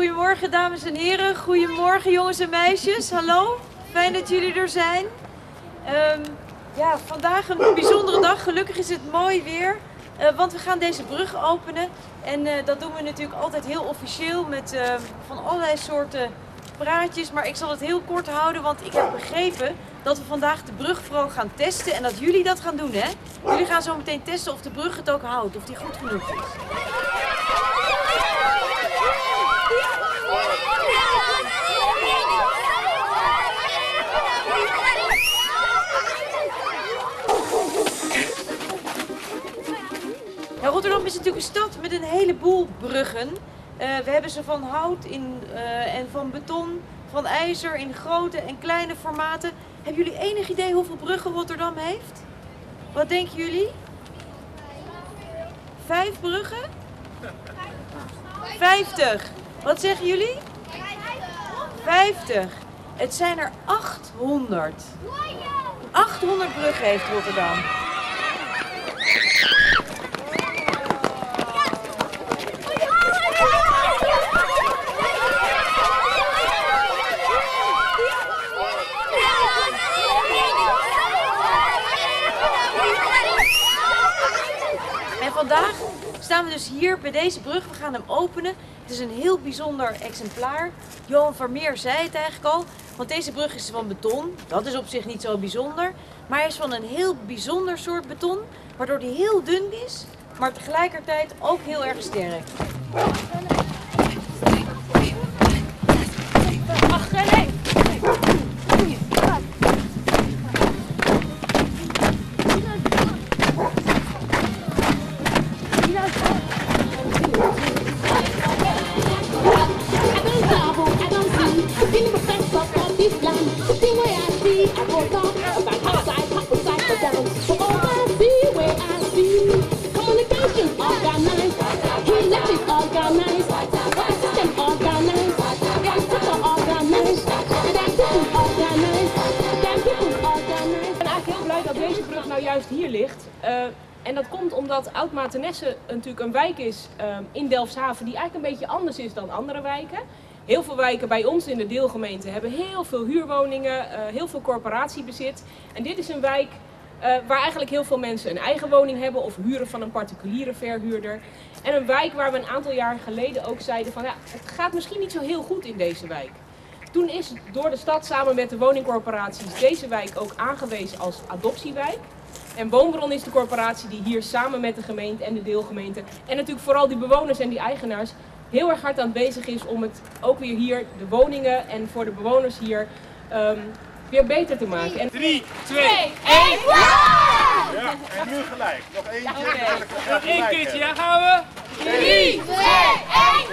Goedemorgen dames en heren, goedemorgen jongens en meisjes. Hallo, fijn dat jullie er zijn. Ehm, ja, vandaag een bijzondere dag. Gelukkig is het mooi weer, eh, want we gaan deze brug openen. En eh, dat doen we natuurlijk altijd heel officieel met eh, van allerlei soorten praatjes. Maar ik zal het heel kort houden, want ik heb begrepen dat we vandaag de brug vooral gaan testen. En dat jullie dat gaan doen, hè? Jullie gaan zo meteen testen of de brug het ook houdt, of die goed genoeg is. Natuurlijk een stad met een heleboel bruggen. Eh, we hebben ze van hout in, eh, en van beton, van ijzer in grote en kleine formaten. Hebben jullie enig idee hoeveel bruggen Rotterdam heeft? Wat denken jullie? Vijf bruggen? Vijftig. Wat zeggen jullie? Vijftig. Het zijn er 800. 800 bruggen heeft Rotterdam. Vandaag staan we dus hier bij deze brug. We gaan hem openen. Het is een heel bijzonder exemplaar. Johan Vermeer zei het eigenlijk al. Want deze brug is van beton. Dat is op zich niet zo bijzonder. Maar hij is van een heel bijzonder soort beton. Waardoor hij heel dun is. Maar tegelijkertijd ook heel erg sterk. Juist hier ligt. Eh, en dat komt omdat Oud-Matenesse natuurlijk een wijk is eh, in Delfshaven die eigenlijk een beetje anders is dan andere wijken. Heel veel wijken bij ons in de deelgemeente hebben heel veel huurwoningen, eh, heel veel corporatiebezit. En dit is een wijk eh, waar eigenlijk heel veel mensen een eigen woning hebben of huren van een particuliere verhuurder. En een wijk waar we een aantal jaar geleden ook zeiden van ja, het gaat misschien niet zo heel goed in deze wijk. Toen is door de stad samen met de woningcorporaties deze wijk ook aangewezen als adoptiewijk. En Woonbron is de corporatie die hier samen met de gemeente en de deelgemeente en natuurlijk vooral die bewoners en die eigenaars heel erg hard aan bezig is om het ook weer hier, de woningen en voor de bewoners hier, ehm, weer beter te maken. En 3, 2, 1! ja. En nu gelijk. Nog één keer. Nog Nog één keertje, ja, gaan we? 3, 2, 1,